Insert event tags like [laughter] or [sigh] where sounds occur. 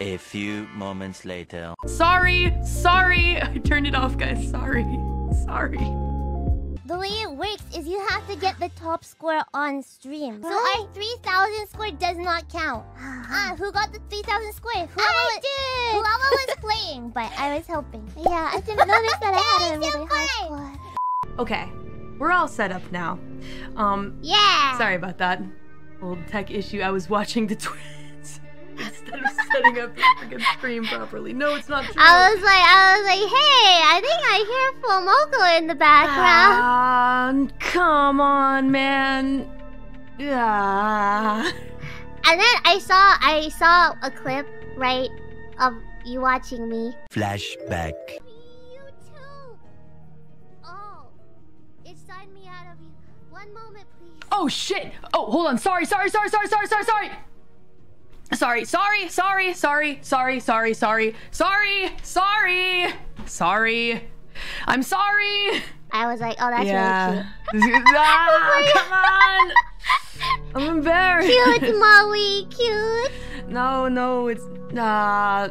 A few moments later. Sorry, sorry. [laughs] I turned it off, guys. Sorry, sorry. The way it works is you have to get the top score on stream. So our 3,000 score does not count. [sighs] ah, who got the 3,000 score? Whoever I did! Whoever was [laughs] playing, but I was helping. Yeah, I didn't notice that I had [laughs] a really high score. Okay, we're all set up now. Um, Yeah! sorry about that. Old tech issue. I was watching the twins instead of setting up the freaking stream properly. No, it's not true. I was like, I was like, hey, I think I hear FuwaMoco in the background. Ah, come on, man. Yeah. And then I saw, I saw a clip, right, of you watching me. Flashback. Oh, it signed me out of you. One moment, please. Oh shit! Oh, hold on. Sorry, sorry, sorry, sorry, sorry, sorry, sorry. Sorry, sorry, sorry, sorry, sorry, sorry, sorry, sorry, sorry, sorry. I'm sorry. I was like, oh, that's yeah. [laughs] ah, [laughs] come on. [laughs] I'm embarrassed. cute. Cute, Molly, cute. No, no, it's uh